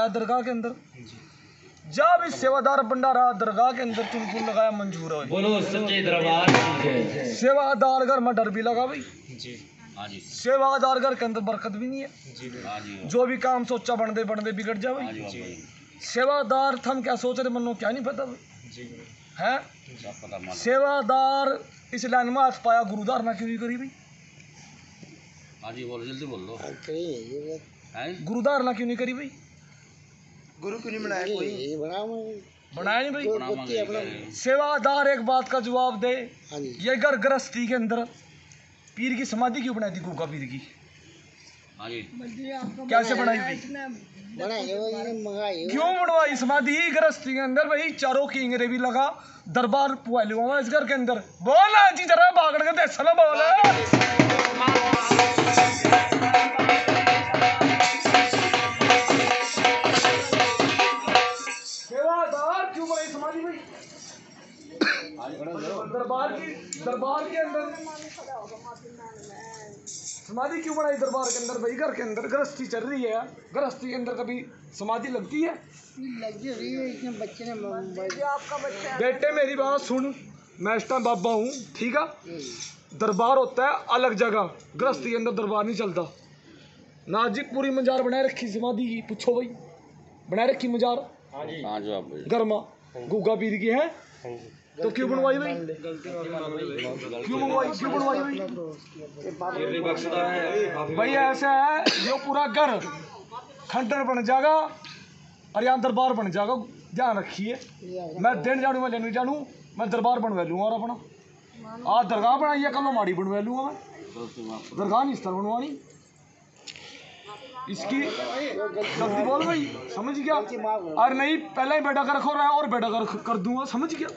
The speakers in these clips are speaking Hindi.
लगाया दरगाह के अंदर? जा भी सेवादार भंडारा दरगाह के अंदर चुनपुन लगाया मंजूर है बोलो सच्चे दरबार सेवादार घर में डर भी लगा भाई। सेवादार घर के अंदर बरकत भी नहीं है। जो भी काम सोचा बनते बनते बिगड़ जा भाई। सेवादार थम क्या सोच रहे मनो क्या नहीं पता भाई। हैं? सेवादार इस लाइन में हाथ पाया गुरुदार ना क्यों करी भाई? हाजी बोलो जल्दी बोल लो गुरुदार ना क्यों नहीं करी भाई? गुरु क्यों नहीं बनाया कोई? बनाया नहीं भाई? सेवादार एक बात का जवाब दे। हाँ ये घर गृहस्थी के अंदर पीर की समाधि क्यों बनाई थी गुगा पीर की? कैसे बनाई हुई क्यों बनवाई? समाधि गृहस्थी के अंदर भाई चारों की इंगरे भी लगा दरबार पुआले हुआ इस घर के अंदर। बोल जी जरा बागड़ के बोल। दरबार की दरबार के अंदर। समाधि क्यों बनाई दरबार के अंदर? भाई घर के अंदर गृहस्थी चल रही है गृहस्थी के अंदर कभी समाधि लगती है? बेटे मेरी बात सुन। मैं इस टाइम बाबा हूँ ठीक है? दरबार होता है अलग जगह। गृहस्थी के अंदर दरबार नहीं चलता। ना जी पूरी मजार बनाए रखी समाधि की पूछो भाई। बनाए रखी मजार? हाँ जवाब भाई गर्मा। गुगा पीर की है? तो क्यों बनवाई भाई? क्यों मंगवाई क्यों बनवाई भाई? भाई ऐसा है, जो पूरा घर खंडर बन जाएगा और यहाँ दरबार बन जाएगा, ध्यान रखिए। मैं दिन जानू, मैं लेने जानू, मैं दरबार बनवा लूँगा और अपना। आज दरगाह बनाई है कल माड़ी बनवा लूँगा मैं। दरगाह नहीं इस तरह बनवानी। इसकी गलती बोल भाई, समझ गया? और नहीं, पहले ही बेटा कर रखो रहा है और बेटा कर कर दूँगा, समझ गया?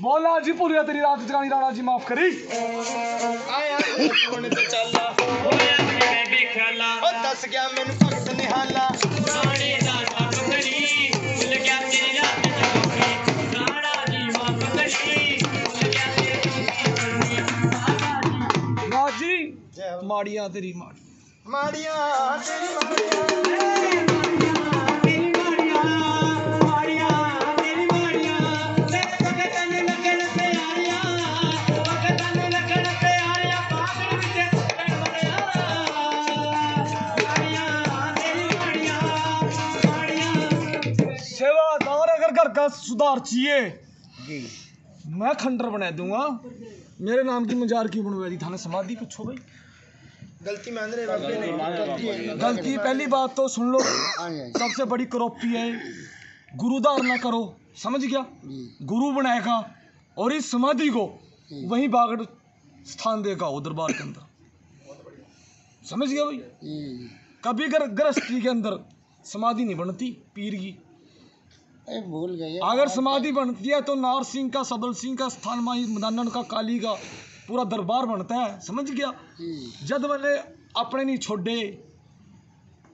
ਮੌਲਾ ਜੀ ਪੂਰੀ ਤੇਰੀ ਰਾਤ ਜਗਾਣੀ ਰਾਣਾ ਜੀ ਮਾਫ ਕਰੀ। ਦੱਸ ਗਿਆ ਮੈਨੂੰ ਤੇਰੀ ਮਾੜੀਆਂ ਤੇਰੀ ਮਾੜੀਆਂ। ਮਾੜੀਆਂ ਤੇਰੀ ਮਾੜੀਆਂ। का सुधार चाहिए। मैं खंडर बना दूँगा। मेरे नाम की मजार क्यों बनवा दी थाने समाधि पूछो भाई। गलती मान रहे बाबे गलती है। गलती पहली बात तो सुन लो। सबसे बड़ी करोपी है। गुरुदार ना करो। समझ गया? गुरु बनाएगा और इस समाधि को वहीं बागड़ स्थान देगा वो दरबार के अंदर। समझ गया भाई? कभी अगर गृहस्थी के अंदर समाधि नहीं बनती पीर की। भूल गए अगर समाधि बनती है तो नार सिंह का सबल सिंह का स्थान माई मदानन का काली का पूरा दरबार बनता है समझ गया? जब मैंने अपने नहीं छोड़े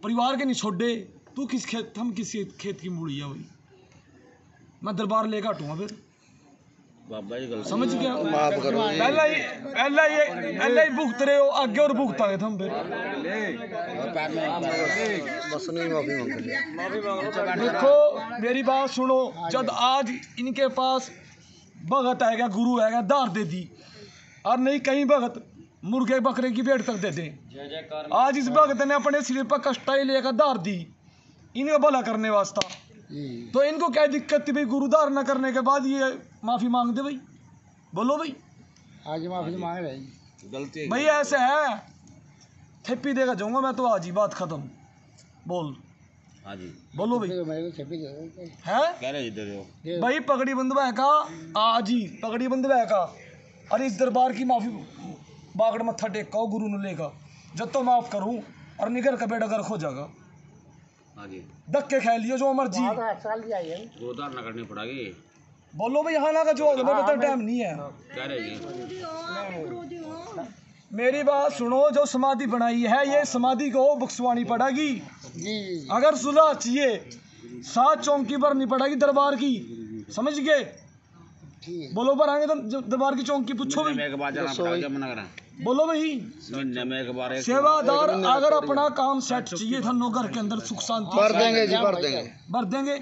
परिवार के नहीं छोड़े तू किस खेत हम किस खेत की मूड़ी है भाई? मैं दरबार लेकर हटूँगा फिर। बाबा जी गलती समझ गया। फिर बस नहीं माफ़ी मांग देखो मेरी बात सुनो जब आज इनके पास भगत आएगा गुरु आएगा दार दे दी। और नहीं कहीं भगत मुर्गे बकरे की भेड़ तक दे दे। आज इस भगत ने अपने सिर पर कष्टाई लेकर दार दी इनका भला करने वास्ता। तो इनको क्या दिक्कत थी भाई? गुरुदार न करने के बाद ये माफ़ी मांग दे भाई। बोलो भाई। आज माफ़ी मांग रहे गलती भाई ऐसे है। थेपी देगा जाऊँगा मैं तो आज ही बात खत्म। बोल। हाँ जी। बोलो भाई। को है? कह रहे जी भाई पगड़ी बंधवा का। आज ही पगड़ी बंधवा का। और इस दरबार की माफ़ी बागड़ मत्था टेका गुरु ने लेगा। जब तो माफ़ करूँ और निकल का बेटा घर खो जाएगा। हाँ धक्के खा लियो जो मर्ज़ी। की है। गोदार न करनी पड़ेगी बोलो भाई यहाँ ना का जो बता टाइम नहीं है कह रहे जी मेरी बात सुनो जो समाधि बनाई है ये समाधि को बख्सवानी पड़ेगी। अगर सुलह चाहिए सात चौकी नहीं पड़ेगी दरबार की समझ गए? बोलो पर आगे तो दरबार की चौकी पूछो महीने बोलो भाई। महीने में एक बार एक सेवादार अगर अपना काम सेट चाहिए था नौकर के अंदर सुख शांति। भर देंगे जी भर देंगे। भर देंगे?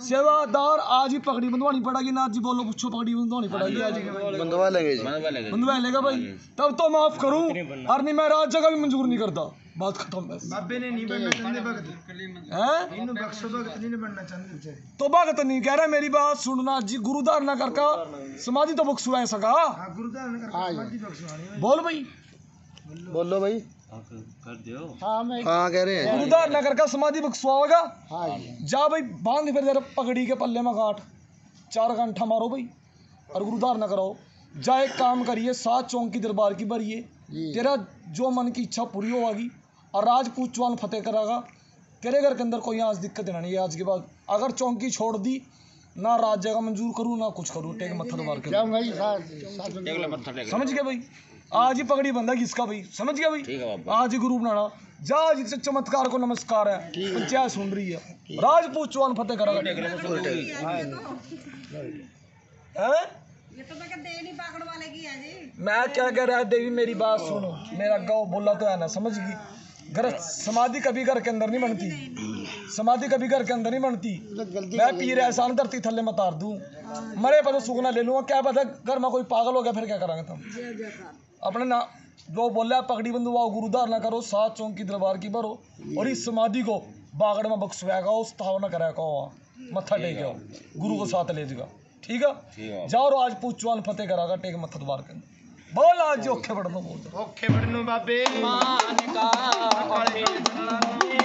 सेवादार आज ही पगड़ी बंधवानी पड़ेगी ना जी बोलो पूछो पगड़ी बंधवानी पड़ेगी। आज बंधवा लेंगे बंधवा लेंगे बंधवा लेगा भाई। तब तो माफ़ करूँ और नहीं मैं रात जगह भी मंजूर नहीं करता। बात खत्म बस। बाबे ने नहीं बनना चाहते भगत। हैं? इन्हों बख्शो भगत नहीं बनना चाहते तो भगत नहीं कह रहा मेरी बात सुनना जी गुरुदार ना करका समाधि तो बख्शुआ सका। हाँ गुरुदार ने कर समाधि बख्शवानी बोल भाई। बोलो भाई। कर दियो। हाँ मैं हाँ कह रहे हैं। गुरुदार ना करका समाधि बख्शुआगा हाँ जा। भाई बाँध फिर जरा पगड़ी के पल्ले में गांठ चार घंटा मारो भाई और गुरुदार ना कराओ जा एक काम करिए सात चौक की दरबार की भरिए। तेरा जो मन की इच्छा पूरी होगी और राजपूत चौन फतेह करागा। तेरे घर के अंदर कोई आज दिक्कत देना नहीं है। आज के बाद अगर चौकी छोड़ दी ना राज जगह मंजूर करूँ ना कुछ करूँ। टेक मत्था दरबार के। समझ गया भाई? आज ही पगड़ी बंदा किसका भाई? समझ गया भाई? है आज ही गुरु बनाना। जा आज इस चमत्कार को नमस्कार है। पंचायत सुन रही है। राजपूत चौन फतेह करागा। तो है जी। मैं क्या कह रहा है देवी मेरी बात सुनो। मेरा गाँव बोला तो है ना समझ गई? घर समाधि कभी घर के अंदर नहीं बनती। समाधि कभी घर के अंदर नहीं बनती। मैं पीर एहसान धरती थल्ले में तार दूँ। मरे पर तो सुगना ले लूँगा। क्या पता घर में कोई पागल हो गया फिर क्या करांगे तुम? अपने ना जो बोला पगड़ी बंधु आओ गुरुदार ना करो सात चौक की दरबार की भरो और इस समाधि को बागड़ में बख्शवाएगा उस स्थापना कराएगा मत्था टेक आओ। गुरु को साथ ले जाओ। ठीक है? जाओ और आज पूछवान फतेह करागा टेक मत्था द्वार के अंदर बोल आज जो औखे बढ़नो बोल दो ਔਖੇ ਬੜਨੋਂ ਬਾਬੇ ਮਾਨ ਕਾ ਆਪਣੇ ਜਨਾਨੇ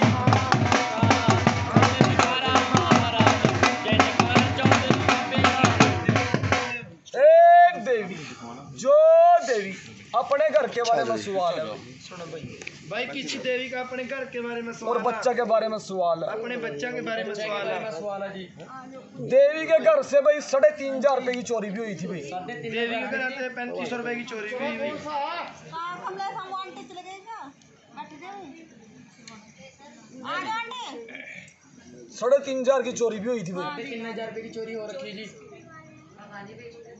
ਆਨੰਦ ਕਰਾ ਮਹਾਰਾਜ ਜੈ ਜੈਕਾਰ ਚੌਧਰੀ ਬਾਬੇ एक देवी जो देवी अपने घर के बारे में सवाल है सुनो भाई भाई किसी देवी का अपने घर के बारे में और बच्चा के बारे में सवाल। है अपने बच्चा के बारे में सवाल है सवाल है जी। देवी के घर से भाई साढ़े तीन हज़ार रुपए की चोरी भी हुई थी भाई। देवी के घर आते पैंतीस सौ रुपए की चोरी भी हुई। हाँ हम आंटी चले गए क्या बैठ गए आ जाओ तीन हज़ार रुपए की चोरी भी हुई थी भाई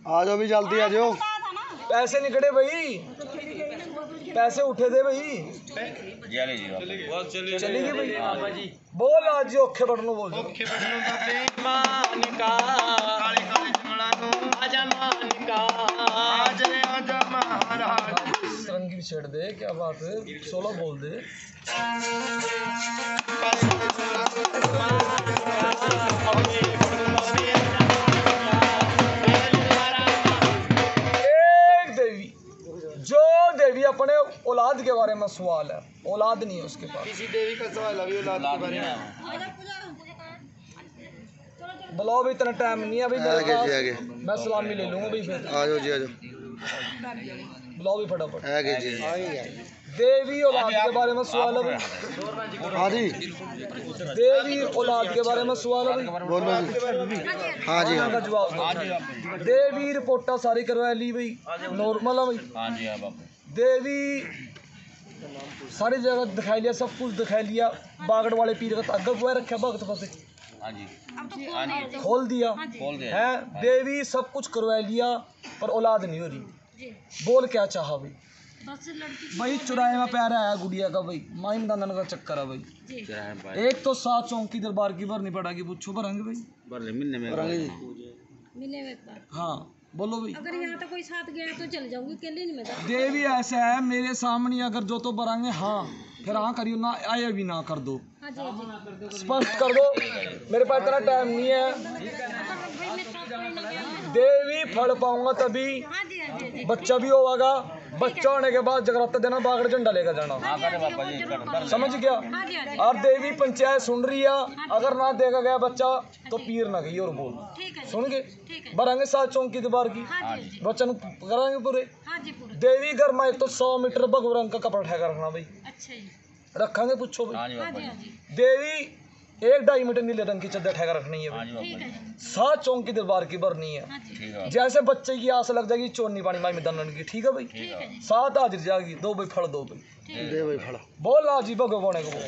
आ जाओ भी जल्दी आ जाओ। था पैसे निकले भाई। पैसे उठे थे भाई। चली गई भाई। बोल आज औखे बटन बोल। सरंगी छेड़ दे। क्या बात है? सोलह बोल दे। औलाद के बारे में सवाल है। औलाद नहीं है उसके पास। किसी देवी का सवाल अभी औलाद के बारे में। बुलाओ भी इतना टाइम नहीं है भाई मेरे पास। मैं सलामी ले लूँगा भाई फिर। आ जाओ जी आ जाओ बुलाओ भी फटाफट। आगे जी देवी औलाद के बारे में सवाल है भाई हाँ जी। देवी औलाद के बारे में सवाल है भाई बोलो जी। हाँ जी का जवाब दो। देवी रिपोर्टा सारी करवा ली भाई। नॉर्मल है। भाई। हाँ जी हाँ बाबा देवी सारी जगह दिखाई लिया सब कुछ दिखाई लिया। बागड़ वाले पीर का तागा हुआ रखा भगत फसे हाँ हाँ खोल दिया। है देवी सब कुछ करवा लिया पर औलाद नहीं हो रही। बोल क्या चाहा भाई? बस लड़की भाई चुराए में प्यारा आया गुड़िया का भाई। माइन दानन का चक्कर है भाई। एक तो सात चौंकी दरबार की भरनी पड़ेगी पूछो भरेंगे भाई। मिलने में हाँ। बोलो भाई। अगर यहाँ तो कोई साथ गया तो चल जाऊँगी अकेले नहीं मैं देवी ऐसा है मेरे सामने अगर जो तो बरांगे हाँ फिर हाँ करियो ना आए भी ना कर दो। हाँ हाँ स्पष्ट कर दो। मेरे पास इतना टाइम नहीं है। देवी फल पाऊँगा तभी। बच्चा भी होगा। बच्चा होने के बाद जगराता देना बागड़ झंडा लेकर जाना। समझ गया? और देवी पंचायत सुन रही है। अगर ना देखा गया बच्चा तो पीर ना गई और बोल। सुन गए? बरांगे सात चौंकी दीवार की। हाँ जी बच्चन कराएँगे पूरे? देवी घर में तो सौ मीटर भगव रंग का कपड़ा ठहका रखना भाई। रखेंगे पूछो भाई। हाँ देवी एक ढाई मीटर नीले रंग की चद्दर ठहरा रखनी है। सात चौंक की है सात चौंकी दरबार की भरनी है। हाँ जी। ठीक है। जैसे बच्चे की आस लग जाएगी चोरनी पानी माई में की। ठीक है भाई? सात हाजिर जाएगी। दो भाई फड़ दो भाई। दे भाई फड़ा। बोल आजी भगवान को बोल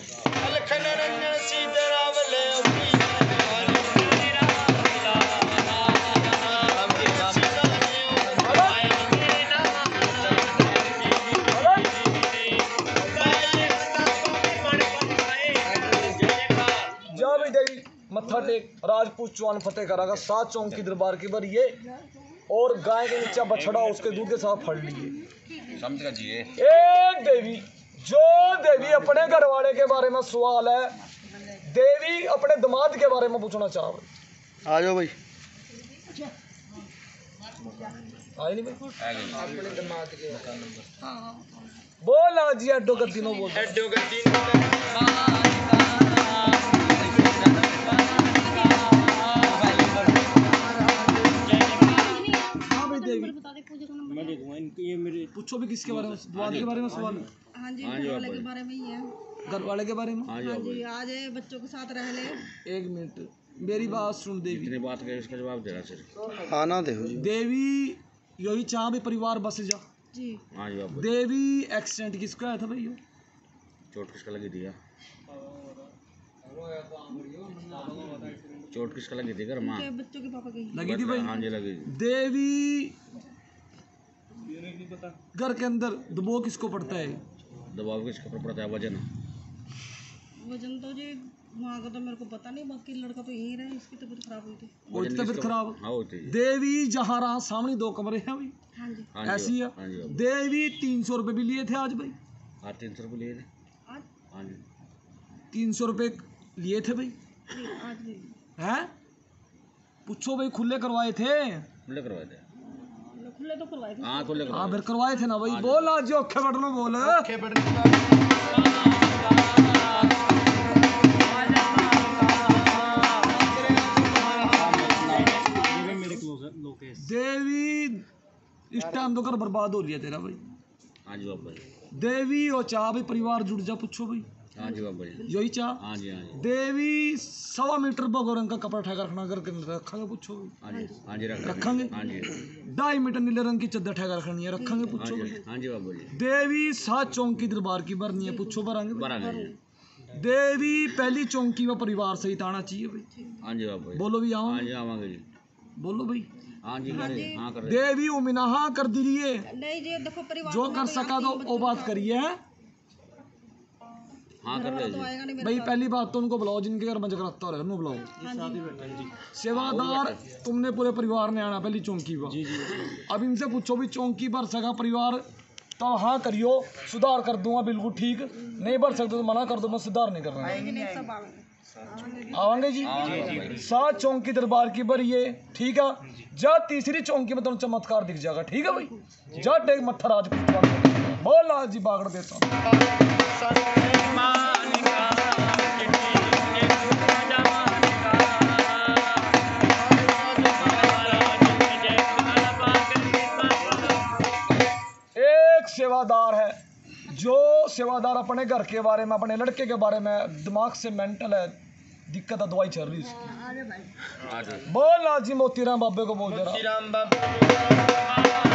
टेक राजपूत चौहान फतेह करागा सात चौंक की दरबार की भरी है और गाय के नीचे बछड़ा उसके दूध के साथ फड़ लिए समझ का जी एक देवी जो देवी अपने घर वाले के बारे में सवाल है देवी अपने दामाद के बारे में पूछना चाह रही आ जाओ भाई आई नहीं बोल आज अड्डो गद्दी नो बोल हाँ भाई देवी बता दे पूजा का नंबर पूछो भी किसके बारे में दामाद के बारे में सवाल। है हाँ जी घर वाले के बारे में ही है। घर वाले के बारे में? हाँ जी हाँ बाबा जी आज ये बच्चों के साथ रह ले। एक मिनट मेरी बात सुन देवी। इतनी बात करे इसका जवाब देना सिर्फ़। आना देखो जी देवी यही चाह भी परिवार बस जा। जी। हाँ जी बाबा देवी एक्सीडेंट किसका आया था भाई चोट किसका लगी थी यार? चोट किसका लगी थी? घर माँ। बच्चों के पापा की लगी थी भाई? हाँ जी लगी। थी देवी घर के अंदर दबो किसको पड़ता है? दबाव किसका पड़ता है? वज़न। वज़न तो जी वहाँ का तो मेरे को पता नहीं बाकी लड़का तो यहीं रहा इसकी तबीयत खराब हुई थी। वो तबीयत खराब। हाँ होती है। देवी जहाँ रहा सामने दो कमरे हैं भाई। हाँ जी। हाँ ऐसी है। हाँ जी देवी तीन सौ रुपये भी लिए थे आज भाई। हाँ तीन सौ रुपये लिए थे? आज? हाँ जी। तीन सौ रुपये लिए थे भाई। आज भी हैं? पूछो भाई खुले करवाए थे। खुले करवाए थे। खुले तो करवाए थे। हाँ खुले हाँ करवाए फिर करवाए थे ना भाई। बोल आज जो अखे बटन बोल। के बटन देवी इस टाइम तो कर बर्बाद हो रही है तेरा भाई। हाँ जी बाबा जी। देवी और चाह भाई परिवार जुड़ जा पूछो भाई। हाँ यही चाह हाँ जी हाँ जी। देवी सवा मीटर बगो रंग का कपड़ा ठहकर रखना करके रखेंगे पूछो। हाँ हाँ रखेंगे? हाँ ढाई मीटर नीले रंग की चद्दर ठहकर रखनी है रखेंगे हाँ पूछो। हाँ देवी सात चौंकी दरबार की भरनी है पूछो भरांगे? देवी पहली चौंकी व परिवार सहित आना चाहिए भाई। हाँ बोलो भी आओ। हाँ जी बोलो भाई। हाँ जी हाँ कर देवी उमिनाहा कर दी रही है नहीं जी देखो परिवार जो कर सका तो वो बात करिए। हैं हाँ कर रहे जी। भाई पहली बात तो उनको बुलाओ जिनके घर मजकराता रहे उन्हें बुलाओ। सेवादार तुमने पूरे परिवार ने आना पहली चौंकी पर अब इनसे पूछो भी चौंकी भर सका परिवार तो हाँ करियो सुधार कर दूँगा बिल्कुल ठीक। नहीं भर सकते तो मना कर दो मैं सुधार नहीं कर रहा नहीं सब आएँगे। आवांगे जी। सात चौंकी दरबार की भरिए ठीक है? जा। तीसरी चौंकी में तुम चमत्कार दिख जाएगा ठीक है भाई? जा टेक मत्था राज बोल आज जी बागड़ देता एक सेवादार है जो सेवादार अपने घर के बारे में अपने लड़के के बारे में दिमाग से मेंटल है दिक्कत है दवाई चल रही है उसकी हाँ बोल आज जी मोतीराम बाबे को बोल जरा सेवादार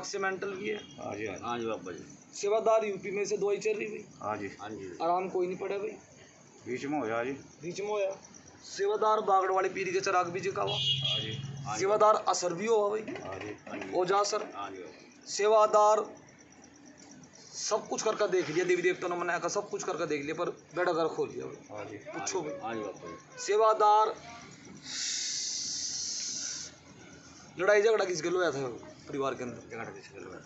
दिमाग से मेंटल भी है हाँ जी। हाँ जी बाबा जी। सेवादार यूपी में से दवाई चल रही भाई। हाँ जी। हाँ जी। आराम कोई नहीं पड़ा भाई। बीच में होया जी। बीच में होया सेवादार बागड़ वाली पीरी के चराग भी जिका हुआ। हाँ जी। सेवादार असर भी हुआ भाई। हाँ जी। सर हाँ जी सेवादार सब कुछ करके देख लिया देवी देवता ने मनाया का सब कुछ करके देख लिया पर बेड़ा घर खोल लिया हाँ पूछो भाई। हाँ जी बाबा जी। सेवादार लड़ाई झगड़ा किस गलो आया था? परिवार के अंदर किसके लिए हुआ?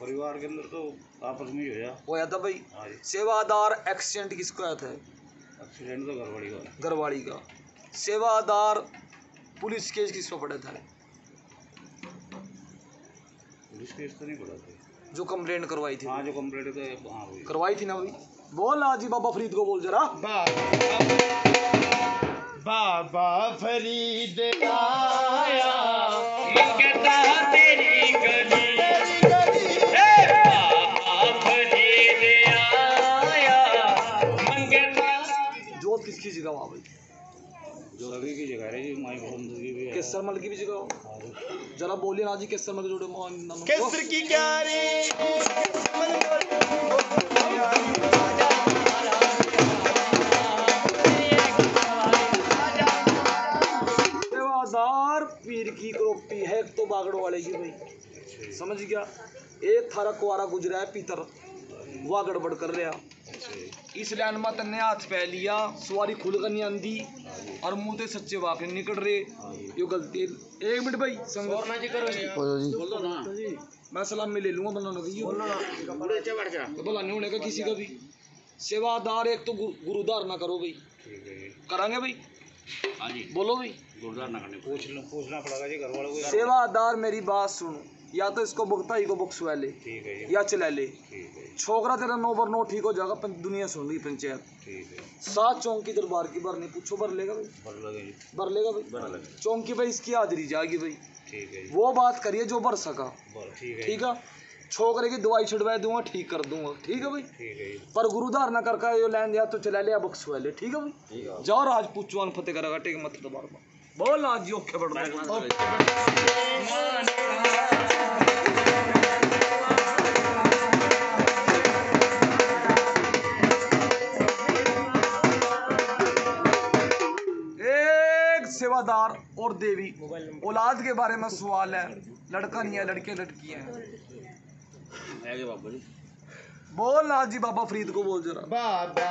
परिवार के अंदर तो आपस में ही होया वो आया था भाई? हाँ सेवादार एक्सीडेंट किसको आया था एक्सीडेंट तो गड़बड़ी का। गरवाड़ी का। सेवादार पुलिस केस किस पर पड़ा था? पुलिस केस तो नहीं पड़ा था। जो कंप्लेंट करवाई थी। हाँ जो कंप्लेंट तो हाँ हुई करवाई थी ना भाई? बोल आजी बाबा फरीद को बोल जरा। बाबा फरीद आया। किसकी जगह वहाँ भाई? की जगह है माई की भी केसर मल की भी जगह। जरा बोलिए ना जी केसर मल के जोड़े केसर की क्यारी। सेवादार पीर की क्रोपी है एक तो बागड़ो वाले की भाई। समझ गया? एक थारा कुआरा गुजरा है पीतर। वह गड़बड़ कर रहा। इस लाइन में तन्ने हाथ पै लिया सवारी खुल कर नहीं आंदी और मुँह ते सच्चे वाकई निकल रहे। यो गलती एक मिनट भाई बोलो मैं सलाम में ले लूँगा बनाने तो भला नहीं होने का किसी का भी। सेवादार एक तो गुरुदार ना करो भाई। है। करांगे भाई? हाँ बोलो भाई। गुरुद्वार ना करने पूछ लो पूछना पड़ेगा जी घर वालों को। सेवादार मेरी बात सुनो। या तो इसको भुगता ही को बुक्स ले ठीक है जी। या चला ले छोकरा तेरा नो बर नो ठीक हो जाएगा दुनिया सुन रही पंचायत। सात चौंकी दरबार की भरनी पूछो भर लेगा भाई? भर लगे जी। भर लेगा भाई? चौंकी भाई इसकी हाजिरी जाएगी भाई। ठीक है वो बात करिए जो भर सका। ठीक है ठीक है? छोकरे की दवाई छिड़वा दूँगा ठीक कर दूँगा। ठीक है भाई? है पर गुरुदार ना करके यो लैन दिया तो चला लिया बुक्स वाले। ठीक है भाई? जाओ राजपूत चौहान फतेह करेगा टेक मत दबार बोल आज जी ओके बढ़ रहा सेवादार और देवी औलाद के बारे में सवाल है लड़का नहीं है लड़के लड़की हैं आगे बाबा जी बोल ना जी बाबा फरीद को बोल जरा बाबा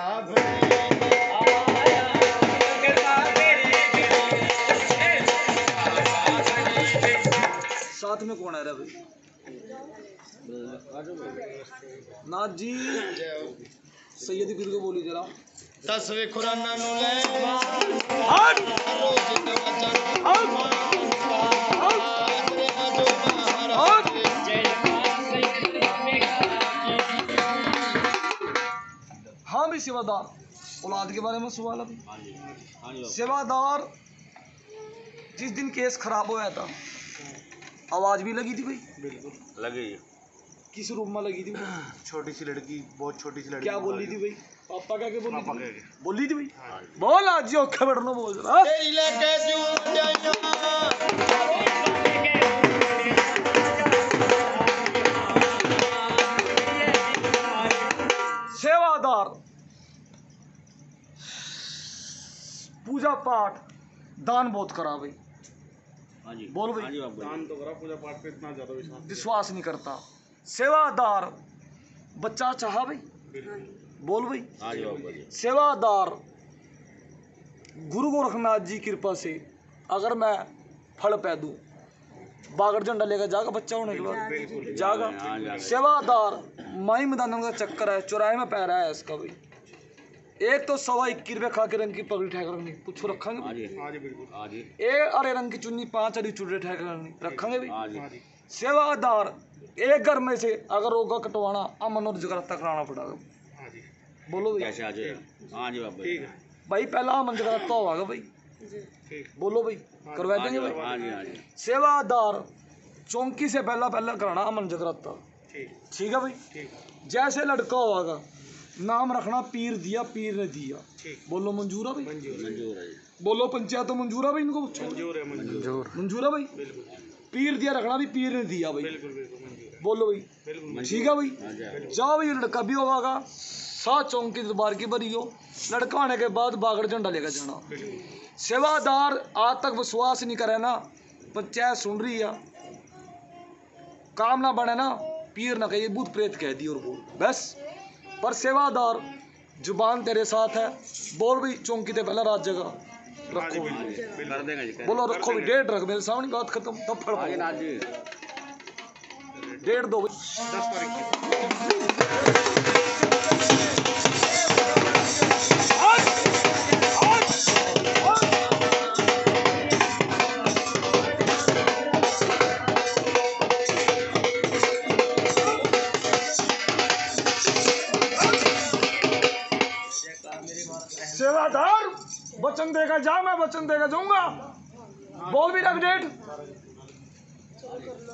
साथ में कौन है रे भाई नाथ जी। सैयदी फिर को बोली जरा। दसवें खुराना नु ले हट! हाँ भी सेवादार। औलाद के बारे में सवाल अभी सेवादार जिस दिन केस खराब होया था आवाज़ भी लगी थी भाई लगे। किस रूम में लगी थी छोटी सी लड़की बहुत छोटी सी लड़की क्या बोली थी भाई? पापा क्या बोली थी? बोली थी भाई? बोल आज खबर बोल रहा। सेवादार। पूजा पाठ दान बहुत करा भाई। हाँ बोल भाई। हाँ जी तो करा पूजा पाठ पे इतना ज़्यादा विश्वास विश्वास नहीं करता। सेवादार। बच्चा चाहा भाई? बोल भाई। हाँ सेवादार। गुरु गोरखनाथ जी कृपा से अगर मैं फल पै दूँ बागड़ झंडा लेकर जागा बच्चा होने के बाद? जागा। हाँ जागा। सेवादार। माई मैदान का चक्कर है चौराहे में पै रहा है इसका भाई। एक तो सवा इक्की रुपये खा के रंग की पगड़ी ठहर रखनी। पूछो हाँ रखेंगे जी हाँ जी बिल्कुल। हाँ जी एक अरे रंग की चुन्नी पाँच अड़ी चुड़े ठहर रखनी। रखेंगे भी हाँ जी हाँ जी सेवादार एक घर में से अगर होगा कटवाना अमन और जगरता कराना पड़ेगा हाँ बोलो भाई। हाँ जी बाबा जी। ठीक है। भाई पहला अमन जगरता होगा भाई बोलो भाई करवा देंगे भाई? हाँ जी हाँ जी सेवादार चौंकी से पहला पहला कराना अमन जगराता ठीक। ठीक है भाई? जैसे लड़का होगा नाम रखना पीर दिया पीर ने दिया। बोलो मंजूर भाई? मंजूर है। बोलो पंचायत तो मंजूर भाई इनको? पूछो मंजूर है मंजूर। मंजूर। भाई? पीर दिया रखना भी पीर ने दिया भाई। बिल्कुल बिल्कुल मंजूर है। बोलो भाई। ठीक है भाई। जाओ। भाई लड़का भी होगा। सात चौंकी दरबार की बरी हो लड़का आने के बाद बागड़ झंडा लेकर जाना। सेवादार आज तक विश्वास नहीं करे ना पंचायत सुन रही है। काम ना बने ना पीर ना कहिए भूत प्रेत कह दी और बोल। बस। पर सेवादार ज़ुबान तेरे साथ है बोल भी चौंकी ते पहला रात जगह हाँ रखो बिल्कुल। कर देंगे जी कर बोलो रखो भी डेढ़ रख मेरे सामने बात खत्म तब फड़ नाथ दो। दस वचन देगा जा मैं वचन देगा जाऊँगा। बोल भी रख डेट।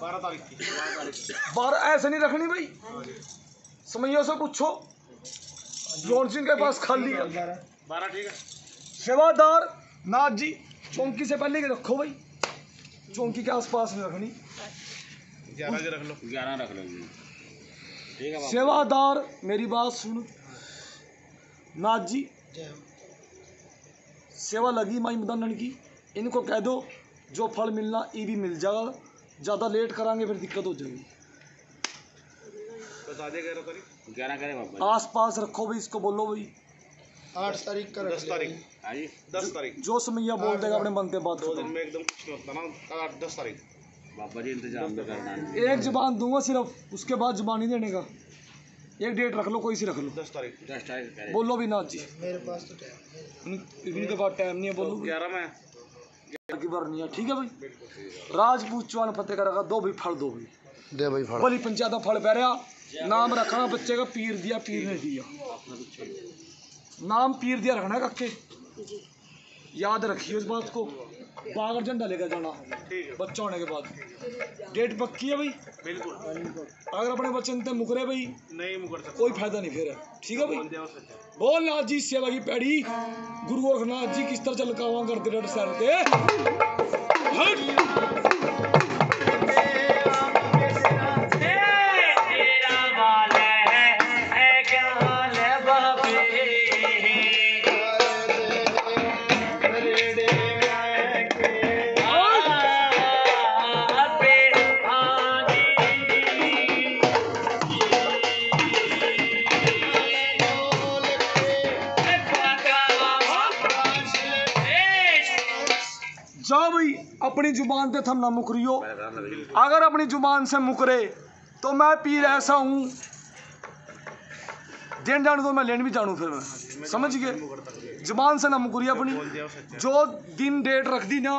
बारह तारीख की। बार ऐसे नहीं रखनी भाई। समैया से पूछो। जॉन सिंह के पास खाली है। बारह ठीक है। सेवादार नाथ जी चौंकी से पहले के रखो भाई। चौंकी के आसपास में रखनी। ग्यारह रख लो। ग्यारह रख है बाबा। सेवादार मेरी बात सुन। नाथ जी सेवा लगी माई मदन की। इनको कह दो जो फल मिलना ये भी मिल जाएगा ज़्यादा लेट करांगे फिर दिक्कत हो जाएगी। आस पास रखो भाई इसको बोलो भाई आठ तारीख का दस तारीख। हाँ जी। दस तारीख। जो समैया बोल देगा अपने मन पे बात दो दिन में एकदम कुछ नहीं होता ना। आठ दस तारीख। बाबा जी इंतज़ाम करना। एक ज़ुबान दूँगा सिर्फ़ उसके बाद ज़ुबान ही देने का। एक डेट रख लो कोई सी रख लो। दस तारीख दस तारीख बोलो भी नाथ जी। मेरे पास तो टाइम इनके पास टाइम नहीं है बोलो ग्यारह में। की बार नहीं है ठीक है भाई? राजपूत चौहान फतेह करेगा दो भी फल दो भी। दे भाई फड़। बली पंचायत फल पै रहा नाम रखना बच्चे का पीर दिया पीर ने दिया। नाम पीर दिया रखना है कक्के याद रखिए उस बात को। बागर झंडा लेकर जाना। बच्चा होने के बाद। डेट पक्की है भाई? बिल्कुल। अगर अपने बच्चे ने मुकरे भाई नहीं मुकर सकते। कोई फ़ायदा नहीं फिर। ठीक है भाई? बोल नाथ जी सेवा की पैड़ी। गुरु गोरखनाथ जी किस तरह चलकावा करते रट सर ते? हट! अपनी ज़ुबान पे थम ना मुकरियो। अगर अपनी ज़ुबान से मुकरे तो मैं पीर ऐसा हूँ दिन जान दो मैं लेन भी जानू फिर। मैं समझ गए? ज़ुबान से ना मुकरी अपनी। जो दिन डेट रख दी ना,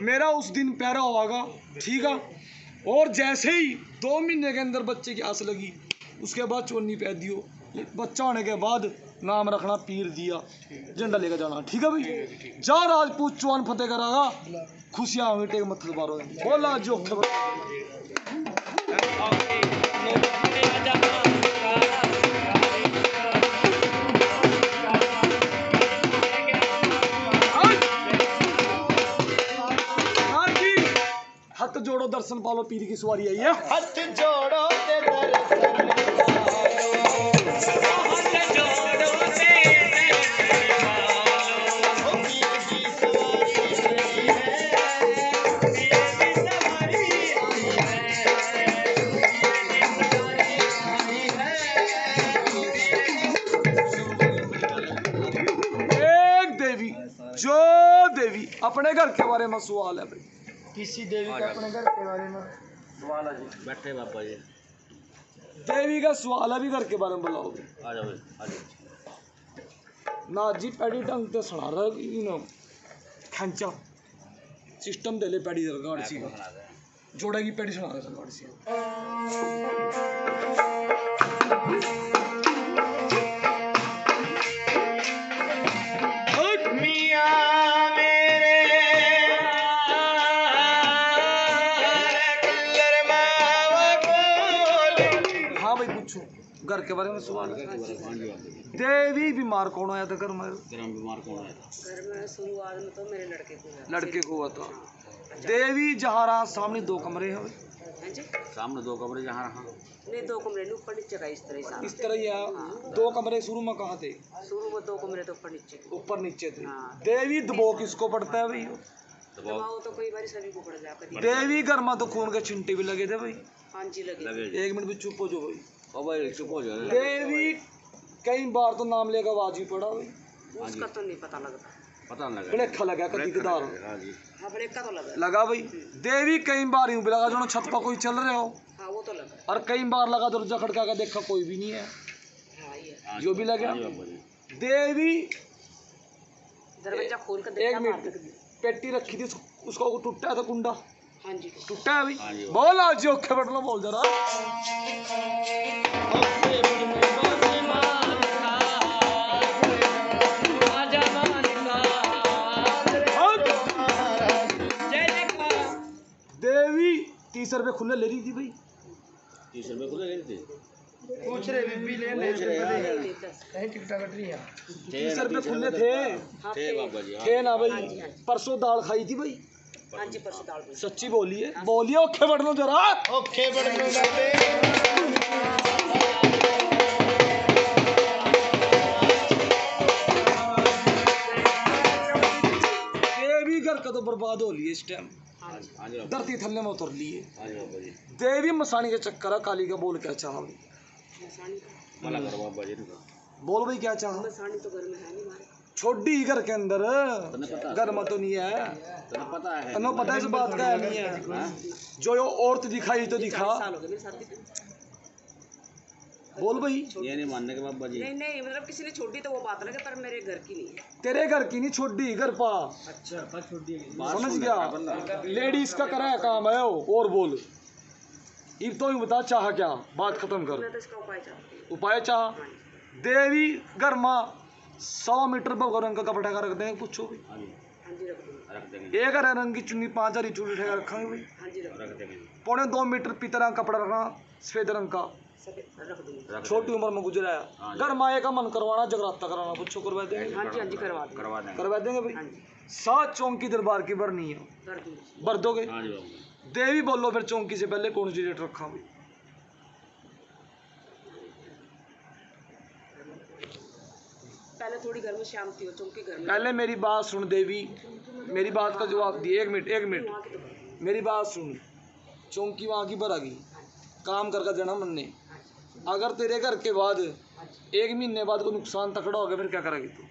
मेरा उस दिन पैरा होगा, ठीक है और जैसे ही दो महीने के अंदर बच्चे की आस लगी, उसके बाद चोनी पै दियो। बच्चा होने के बाद नाम रखना पीर दिया। झंडा लेकर जाना। ठीक है भाई? जा राजपूत चौहान फतेह करागा खुशियाँ होंगी टेक मत्थे बारो। बोला जो खबर। हाथ जोड़ो दर्शन पालो पीर की सवारी आई है। हथ जोड़ो ते दर्शन ओ अपने घर के बारे में सवाल है भाई। किसी देवी का अपने घर के बारे में? बैठे बाबा जी। देवी का सवाल है भी घर के बारे में बुलाओगे। आ जाओ आ जाओ। ना जी पैडी ढंग से सुना रहा है यू नो खंचा। सिस्टम दे ले पैडी सरकार सी। जोड़ेगी पैडी सुना रहा सरकार सी। के बारे में सवाल है हाँ देवी बीमार कौन आया था घर में? बीमार कौन आया था? घर में शुरुआत में तो मेरे लड़के को हुआ। लड़के को हुआ था। देवी जहारा सामने दो कमरे हैं। भाई हैं जी। सामने दो कमरे जहाँ रहा। नहीं दो कमरे नहीं ऊपर नीचे का इस तरह से इस तरह ही है। दो कमरे शुरू में कहाँ थे? शुरू में दो कमरे तो ऊपर नीचे। ऊपर नीचे थे। हाँ। देवी दबो किसको पड़ता है भाई? तो कई बार सभी को पड़ जा देवी घर में तो खून के छिंटे भी लगे थे भाई। हाँ जी लगे लगे एक मिनट भी चुप हो जाओ भाई। ये चुप हो जाओ। देवी कई बार तो नाम आवाज़ ही पड़ा भाई उसका तो नहीं पता लगता पता नहीं लगा। भड़ेखा लगा कदी कदार। हाँ जी। हाँ ब्रेक तो लगा। लगा भाई। देवी कई बार यूँ भी लगा जो छत पर कोई चल रहे हो। हाँ वो तो लगा। और कई बार लगा दरवाज़ा खड़का के देखा कोई भी नहीं है। हाँ ये। हाँ जो भी लगा। हाँ देवी दरवाज़ा खोल कर एक देखा मिनट। पेटी रखी थी उसका टूटा था कुंडा। हाँ टूटा है हाँ भाई बोल आज औखे बटना बोल जरा। देवी तीस रुपये खुले ले रही थी भाई। तीस रुपये खुले गए थे? पूछ रहे बीबी ले ले कहीं टिकटा कट रही है? तीस रुपए खुले थे हाँ थे। बाबा जी हाँ। थे ना भाई। परसों दाल खाई थी भाई। हाँ जी परसों दाल बनी। सच्ची बोलिए बोलिए औखे बटना जरा ओके बड़े बाबे देवी तो बर्बाद हो लिए इस टाइम हाँ जी हाँ जी बाबा धरती थल्ले में उतर लिए हाँ देवी मसानी के चक्कर है काली का बोल क्या चाह बोल भाई क्या चाह मसानी तो घर में है नहीं छोड़ी ही घर के अंदर। घर में तो नहीं है। तने पता है। तनो पता है इस बात का है नहीं है। जो यो औरत दिखाई तो दिखा। हो बोल भाई। ये नहीं मानने के बाबा जी। नहीं नहीं मतलब किसी ने छोड़ी तो वो बात लगे पर मेरे घर की नहीं है। तेरे घर की नहीं छोड़ी घर पा। बात समझ सुन गया? रहा बंदा। लेडीज़ का करा है काम है और बोल। इब तो बता चाह क्या? बात खत्म कर। तो उपाय उपाय चाह? देवी घर माँ। सौ मीटर पर रंग का कपड़ा का रख देंगे भी। हाँ हाँ देंगे। एक हरे रंग की चुन्नी पाँच हरी चूड़ी उठा रखेंगे भाई हाँ पौने दो मीटर पीतरा का कपड़ा रखना सफ़ेद रंग का। छोटी उम्र में गुजरा हाँ। है घर माए का मन करवाना जगराता कराना पूछो करवा देंगे। हाँ हाँ करवा देंगे। हाँ भाई सात चौंकी दरबार की भरनी है। कर दूँगा। भर हाँ देवी बोलो फिर चौंकी से पहले कौन सी डेट रखा भाई पहले थोड़ी घर में शांति हो चौंकी घर में। पहले मेरी बात सुन देवी। मेरी बात का जवाब दिए एक मिनट एक मिनट। की तो। मेरी बात सुन। चौंकी वहाँ की भरा गई। काम कर कर देना मन ने अगर तेरे घर के बाद एक महीने बाद कोई नुकसान तकड़ा हो गया फिर क्या करेगी तू?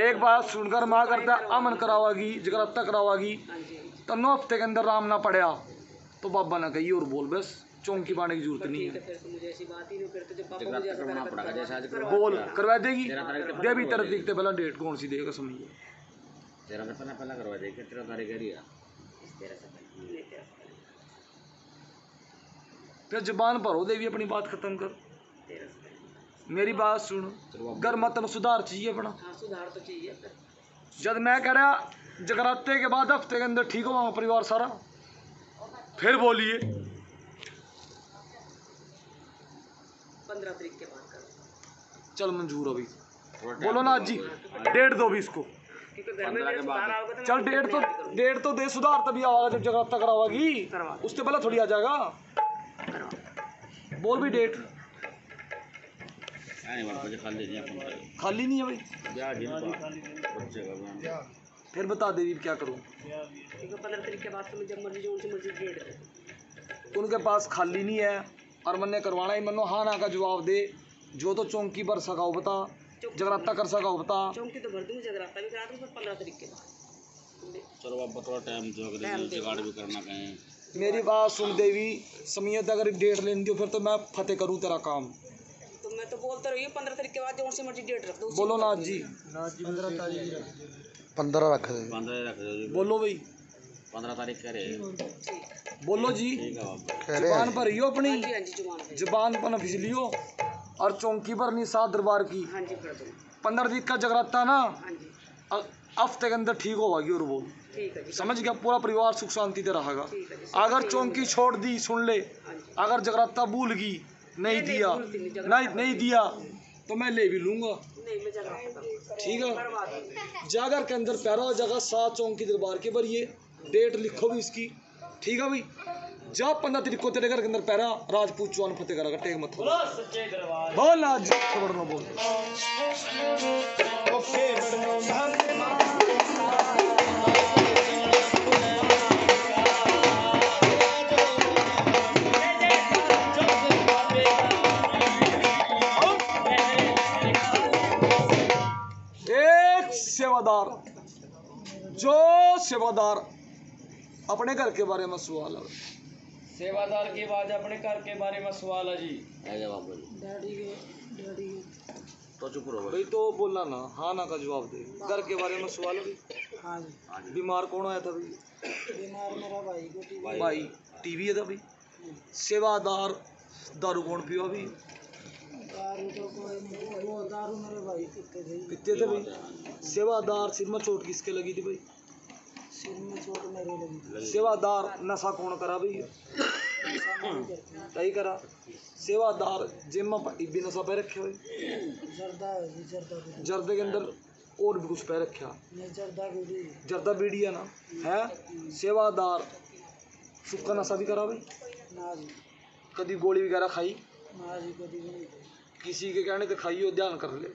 एक बात सुनकर माँ करता अमन करावागी जगराता करावागी। हाँ हाँ जी। तो नौ हफ़्ते के अंदर राम ना पड़या तो बाबा ने कही और बोल बस। चौंकी पाने की ज़रूरत नहीं है। है तो ही तो बोल करवा देगी। दे भी तरह देखते पहला डेट कौन सी देगा समझिए तेरह से पहले पहले करवा देंगे तेरह तारीख है। फिर जबान भरो देवी अपनी बात खत्म कर। मेरी बात सुन। घर मतन सुधार चाहिए अपना। हाँ सुधार तो चाहिए जब मैं कह रहा जगराते के बाद हफ़्ते के अंदर ठीक हो परिवार सारा? फिर बोलिए। पंद्रह तारीख के बाद करो। चल मंजूर अभी। बोलो ना जी डेट दो भी इसको। तो चल डेट तो डेट तो दे सुधार तभी आवागा जब जगराता करवागी करवा उससे पहले थोड़ी आ जाएगा। बोल भी डेट खाली नहीं है भाई। फिर बता देवी क्या करूँ। पंद्रह तारीख के बाद तो जब मर्ज़ी जो उनसे मर्ज़ी डेट उनके पास खाली नहीं है। और मैंने करवाना ही मनो हाँ ना का जवाब दे। जो तो चौंकी भर सका हो बता जगराता कर सका हो बता। चौंकी तो भर दूँगी जगराता भी करा दूँगी पंद्रह तारीख के बाद। चलो अब थोड़ा टाइम जो अगर जुगाड़ भी करना कहीं। मेरी बात सुन देवी समियत अगर डेट लेनी हो फिर तो मैं फतेह करूँ तेरा काम। तो मैं तो बोलता रही पंद्रह तारीख के बाद जो उनसे मर्ज़ी डेट रख दो बोलो को नाथ जी। पंद्रह रख दे। पंद्रह रख दो। बोलो भाई। पंद्रह तारीख करे। बोलो जी। है ज़ुबान पर हियो अपनी। हाँ जी हाँ जी ज़ुबान पर नफिस लियो और चौंकी पर नहीं सात दरबार की। हाँ पंद्रह दिन का जगराता ना हाँ जी। हफ़्ते के अंदर ठीक होगी और है जी। समझ गया पूरा परिवार सुख शांति से रहेगा। है अगर चौंकी छोड़ दी सुन ले। हाँ अगर जगराता भूल गई नहीं दिया। नहीं, नहीं दिया तो मैं ले भी लूँगा। नहीं मैं जगराता करूँगी ठीक है। जागर के अंदर पैरा हो जाएगा सात चौंकी दरबार के भरिए। डेट लिखो भी इसकी। ठीक है भाई? जा पंद्रह तारीख को तेरे घर के अंदर पैरा राजपूत चौहान फतेह करेगा टेक मत बोलो सच्चे दरबार। बोल ना जी खबर बोल। एक सेवादार जो सेवादार अपने घर के बारे में सवाल है। सेवादार की आवाज़ अपने घर के बारे में सवाल है जी। है क्या जी। डैडी के डैडी के। तो चुप रहो। भाई तो बोलना ना हाँ ना का जवाब दे। घर के बारे में सवाल है भाई। हाँ जी। बीमार कौन आया था भाई? बीमार मेरा भाई को टीवी भाई। टीवी है था भाई। सेवादार दारू कौन पियो अभी? दारू तो कोई नहीं वो दारू मेरे भाई पीते थे। पीते थे भाई। सेवादार सिर में चोट किसके लगी थी भाई सिर में चोट मेरे लगी सेवादार नशा कौन करा भाई तही करा। सेवादार जिम भी नशा पे रखे भाई जर्दा के अंदर और भी कुछ पे रखा। जर्दा बीड़ी है ना? है? सेवादार सुक्का नशा भी करा भाई कभी गोली वगैरह खाई? भी। किसी के कहने तो खाई हो, ध्यान कर ले।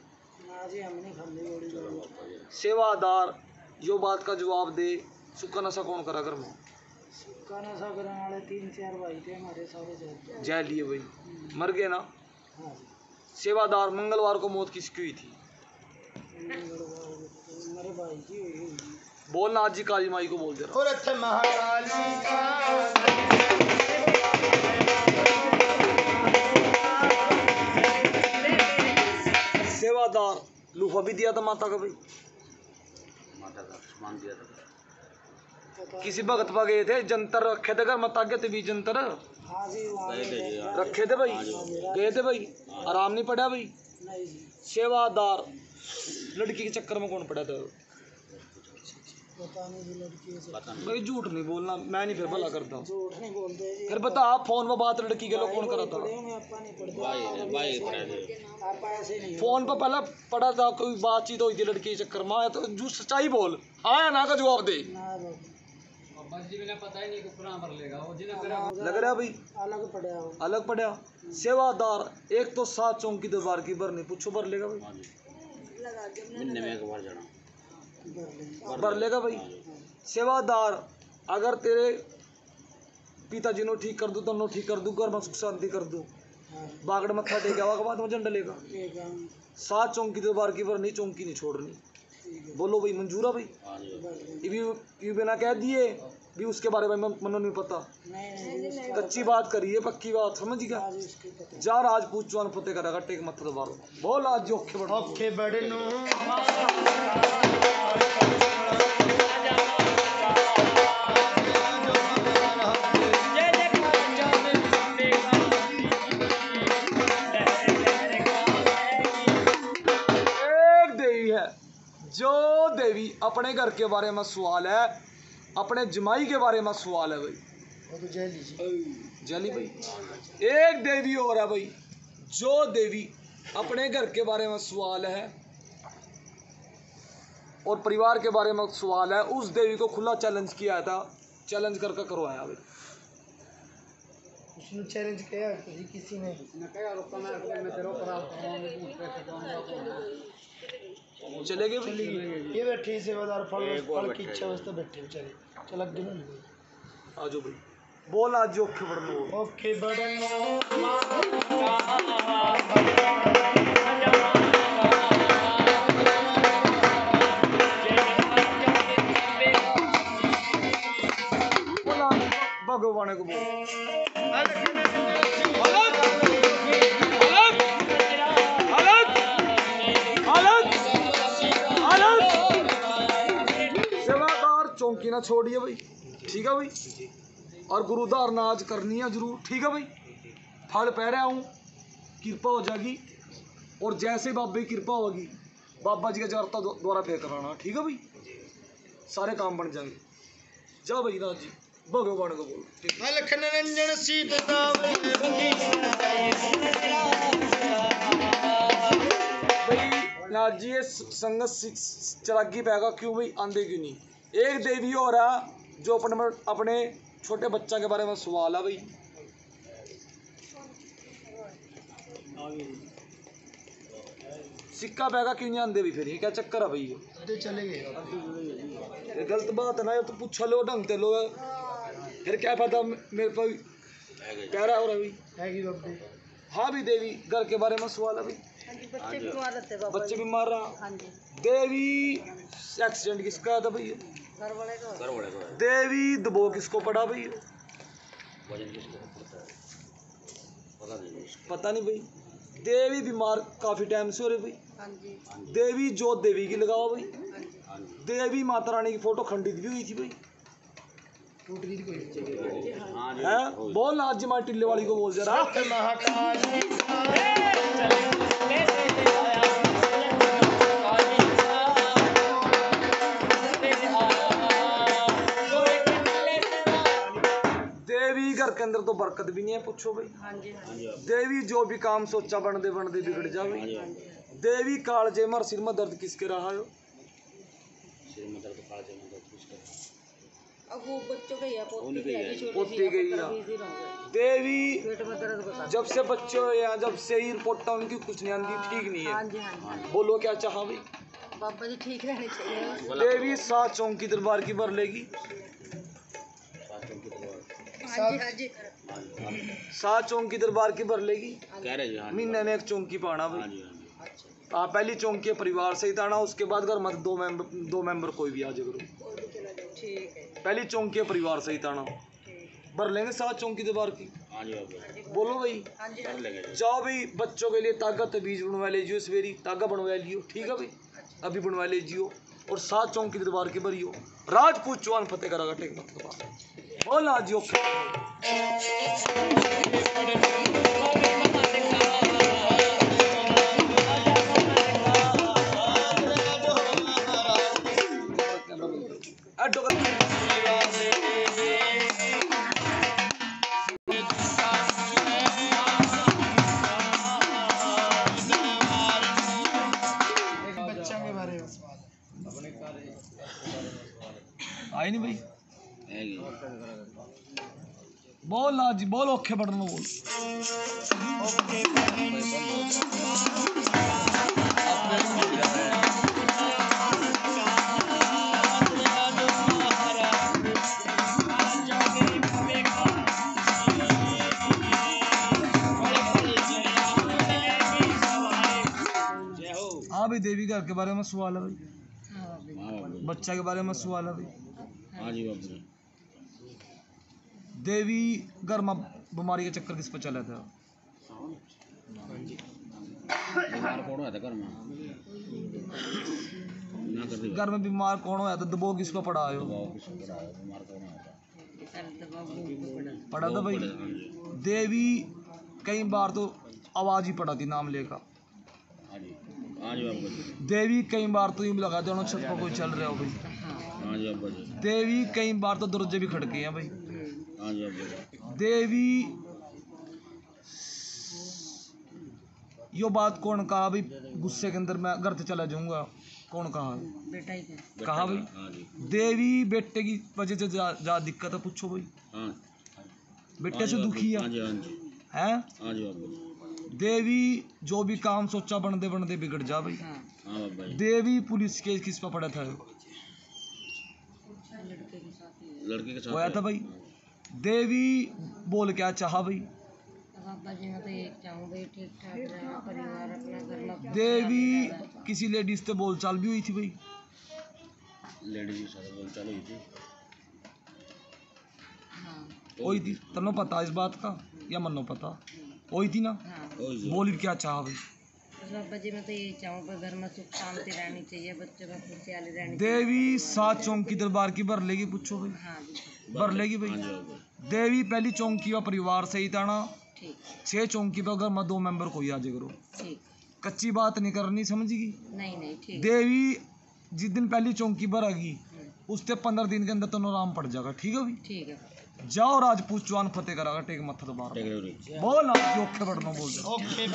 सेवादार यो बात का जवाब दे। सुक्का नशा कौन करा घर में? सुक्का नशा करने वाले तीन चार भाई थे हमारे सारे जर्दा जय लिए भाई। मर गए ना? हाँ। सेवादार मंगलवार को मौत किसकी हुई थी? मेरे भाई की हुई हुई आज जी काली माई को बोल दे रहा महाकाली का सेवादार लूफा भी दिया था माता का भाई। माता का सामान दिया था। किसी भगत पा गए थे, जंतर रखे थे घर, मत आगे थे भी जंतर। रखे थे भाई, गए थे भाई, आराम नहीं पड़ा भाई। सेवादार, लड़की के चक्कर में कौन पड़ा था? भाई झूठ नहीं बोलना, मैं नहीं फिर भला करता। हूँ फिर बता आप फ़ोन पर बात लड़की के लोग कौन करा था? पढ़े फ़ोन पर पहले पड़ा था, कोई बातचीत हुई थी लड़की के चक्कर में, आया तो सच्चाई बोल। हाँ ना का जवाब दे। लग रहा भाई। अलग पड़ा अलग पड़ा सेवादार एक तो सात चौंकी दरबार की भरनी पूछो भर लेगा भाई। हाँ भर लेगा। भाई। सेवादार अगर तेरे पिताजी नो ठीक कर दू तो ठीक कर दू घर में सुख शांति कर दूँ हाँ। बागड़ मत्था टेका हुआ बाद में झंडा लेगा। सात चौंकी दरबार की भरनी चौंकी नहीं छोड़नी। बोलो भाई मंजूर है भाई? हाँ जी। बाबा ये भी ये बिना कह दिए भी उसके बारे में मनो नहीं पता। कच्ची बात करिए पक्की बात समझ गया? जा राज पूछ चौन पते करेगा टेक मत दोबारो। बोल आज जो औखे बढ़ो जो देवी अपने घर के बारे में सवाल है अपने जमाई के बारे में सवाल है भाई। तो जली भाई। एक देवी और है भाई। जो देवी अपने घर के बारे में सवाल है और परिवार के बारे में सवाल है उस देवी को खुला चैलेंज किया था। चैलेंज करके करवाया भाई। उसने चैलेंज किया किसी ने? चले गए ये बैठे सेवादार फल फल की इच्छा वास्ते बैठे बेचारे। चल अगे ना आज भाई। बोल आज ओके बड़नो ओके बड़नो भगवान को बोल। ना छोड़िए भाई। ठीक है भाई? और गुरु का अरनाज करनी है ज़रूर। ठीक है भाई? फल पै रहा हूँ कृपा हो जाएगी और जैसे बाबे की कृपा होगी बाबा जी का जरता द्वारा फिर कराना। ठीक है भाई? सारे काम बन जाएँगे। जा भाई नाथ जी भगवान को बोलो। भाई नाथ जी ये संगत चरागी पैगा क्यों भाई? आंदे क्यों नहीं? एक देवी और है जो अपने अपने छोटे बच्चा के बारे में सवाल है भाई। सिक्का बैगा क्यों नहीं आते भी फिर? क्या चक्कर है भाई? चले गए। ये गलत बात है ना ये तो पूछा लो ढंग से लो। फिर क्या फ़ायदा मेरे को कह रहा हो रहा भाई हाँ भी देवी घर के बारे में सवाल है भाई हाँ बच्चे बीमार रहते बच्चे बीमार रहा देवी एक्सीडेंट किसका था भाई? देवी दबो किसको पड़ा भाई? पता नहीं। भाई। देवी बीमार काफ़ी टाइम से हो रही भाई। हाँ देवी जो देवी की लगाओ भाई। हाँ देवी माता रानी की फ़ोटो खंडित भी हुई थी भाई। है बोल आज जमा टिल्ले वाली को बोल जरा। घर के अंदर तो बरकत भी नहीं है पूछो भाई। हाँ जी हाँ हाँ देवी जो भी काम सोचा बनते बनते बिगड़ हाँ जावे बाबा देवी कालजे मर सिर में दर्द किसके रहा हो? सिर में दर्द कालजे में दर्द किसका अब वो बच्चों का ही है पोती है। है सी है, है। हो गए। देवी पेट में दर्द बता। जब से बच्चे हुए हैं जब से ही रिपोर्टा उनकी कुछ नहीं आती ठीक नहीं हाँ। है हाँ बोलो क्या चाहा भाई? बाबा जी ठीक रहने चाहिए। देवी सात चौंकी दरबार की भर लेगी। सात चौंकी दरबार की भर लेगी। कह रहे जी हाँ जी। महीने में एक चौंकी पाना हाँ भाई जी हाँ जी। हाँ पहली चौंकी है परिवार सहित आना उसके बाद घर मत दो मेंबर दो मेंबर कोई भी आ जाए करो है। पहली चौंकी परिवार सहित आना। ठीक भर लेंगे सात चौंकी दरबार की। हाँ बोलो भाई। हाँ जाओ भाई बच्चों के लिए ताकत बीज बनवा लीजिए सवेरी। तागा बनवा लियो ठीक है भाई? अभी बनवा लीजिए और सात चौंकी दरबार की भरियो। राजपूत चौहान फतेह करा टेक मत दबा बोल आज बोल औखे पढ़ना हाँ भाई देवी घर के बारे में सवाल है भाई। बच्चा के बारे में सवाल है भाई। हाँ देवी गर्मा बीमारी का चक्कर किस पर चला था? घर में? बीमार कौन होया था? दबो किस पर पड़ा आयो? दबाव पड़ा था? भाई। हाँ देवी कई बार तो आवाज़ ही पड़ा थी नाम लेकर। हाँ हाँ देवी कई बार तो यूँ लगा दोनों छत पर कोई चल रहा हो भाई। हाँ देवी कई बार तो दरवाजे भी खड़के हैं भाई। देवी यो बात कौन कहा? भाई गुस्से के अंदर मैं घर से चला जाऊँगा। कौन कहा? बेटा ही कहा भाई? हाँ देवी बेटे की वजह से जा, जा दिक्कत है पूछो भाई। हाँ। बेटे से दुखी हाँ। है जी हाँ जी। हैं? हाँ जी बाबा जी देवी जो भी काम सोचा बनते बनते बिगड़ जा भाई। हाँ। देवी पुलिस केस किस पर पड़ा था? लड़के के साथ होया था भाई? देवी बोल क्या चाहा भाई बाबा जी मैं तो एक चाहूँ भाई ठीक ठाक रहे परिवार अपना घर में देवी किसी लेडीज़ से बोलचाल भी हुई थी भाई। लेडीज़ के साथ बोल चालू हुई थी। हाँ। हुई थी। तनो पता इस बात का? या मनो पता? हुई थी ना? हाँ। बोली क्या चाहा भाई तो चाहूँ पर घर में सुख शांति रहनी चाहिए बच्चों का देवी सात चौंकी दरबार की भर लेगी पूछो भाई। हाँ भर लेगी हाँ भाई देवी पहली चौंकी व परिवार सही था ना? छह चौंकी पर अगर मैं दो मेंबर कोई आ जाए करो। कच्ची बात नहीं करनी समझेगी नहीं नहीं ठीक। देवी जिस दिन पहली चौंकी पर आगी उससे पंद्रह दिन के अंदर तो आराम पड़ जाएगा ठीक है भाई? ठीक है। जाओ राजपूत चौहान फतेह करागा टेक मत्था तो टेक बोल ना बढ़ना बोल। ओके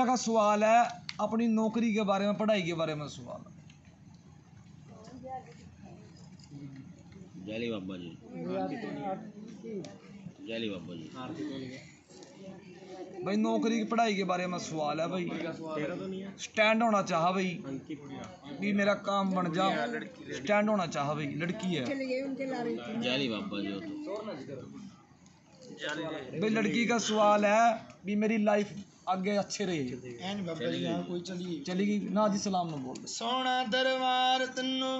बड़न का सवाल है अपनी नौकरी के बारे में पढ़ाई के बारे में सवाल जयली बाबा जी। जयली बाबा जी। भाई नौकरी की पढ़ाई के बारे में सवाल है भाई। स्टैंड होना चाह भाई। भी मेरा काम बन जा। स्टैंड होना चाह भाई लड़की है। जयली बाबा जी तो। भाई लड़की का सवाल है भी मेरी लाइफ आगे अच्छे रही एन बाबा जी यहाँ कोई चलिए चलेगी ना जी सलाम ना बोल दे सोना दरबार तन्नो